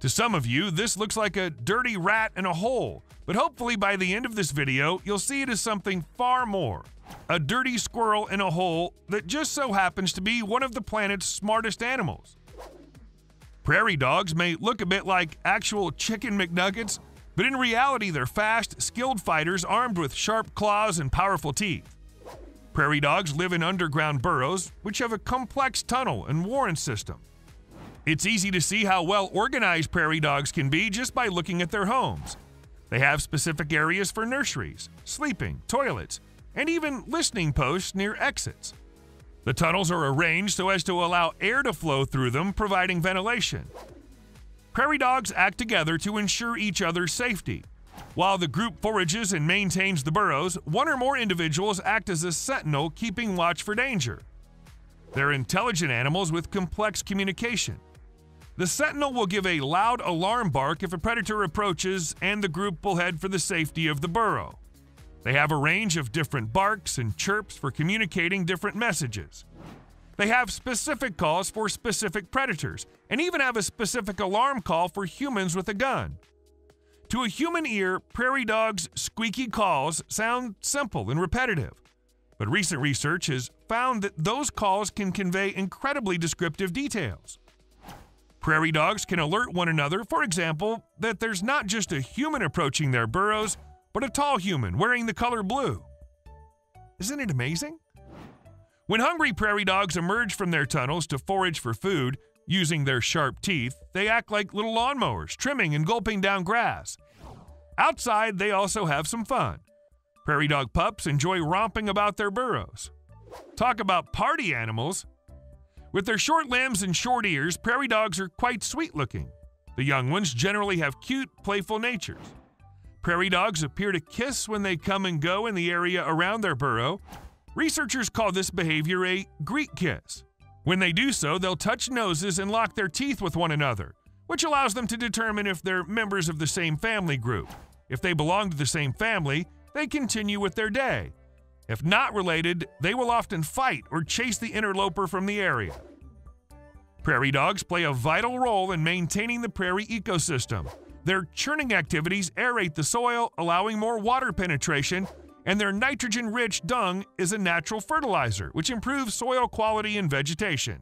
To some of you, this looks like a dirty rat in a hole, but hopefully by the end of this video, you'll see it as something far more. A dirty squirrel in a hole that just so happens to be one of the planet's smartest animals. Prairie dogs may look a bit like actual chicken McNuggets, but in reality, they're fast, skilled fighters armed with sharp claws and powerful teeth. Prairie dogs live in underground burrows, which have a complex tunnel and warren system. It's easy to see how well organized prairie dogs can be just by looking at their homes. They have specific areas for nurseries, sleeping, toilets, and even listening posts near exits. The tunnels are arranged so as to allow air to flow through them, providing ventilation. Prairie dogs act together to ensure each other's safety. While the group forages and maintains the burrows, one or more individuals act as a sentinel keeping watch for danger. They're intelligent animals with complex communication. The sentinel will give a loud alarm bark if a predator approaches, and the group will head for the safety of the burrow. They have a range of different barks and chirps for communicating different messages. They have specific calls for specific predators, and even have a specific alarm call for humans with a gun. To a human ear, prairie dogs' squeaky calls sound simple and repetitive. But recent research has found that those calls can convey incredibly descriptive details. Prairie dogs can alert one another, for example, that there's not just a human approaching their burrows, but a tall human wearing the color blue. Isn't it amazing? When hungry prairie dogs emerge from their tunnels to forage for food, using their sharp teeth, they act like little lawnmowers, trimming and gulping down grass. Outside, they also have some fun. Prairie dog pups enjoy romping about their burrows. Talk about party animals. With their short limbs and short ears, prairie dogs are quite sweet looking. The young ones generally have cute, playful natures. Prairie dogs appear to kiss when they come and go in the area around their burrow. Researchers call this behavior a greet kiss. When they do so, they'll touch noses and lock their teeth with one another, which allows them to determine if they're members of the same family group. If they belong to the same family, they continue with their day. If not related, they will often fight or chase the interloper from the area. Prairie dogs play a vital role in maintaining the prairie ecosystem. Their churning activities aerate the soil, allowing more water penetration, and their nitrogen rich dung is a natural fertilizer, which improves soil quality and vegetation.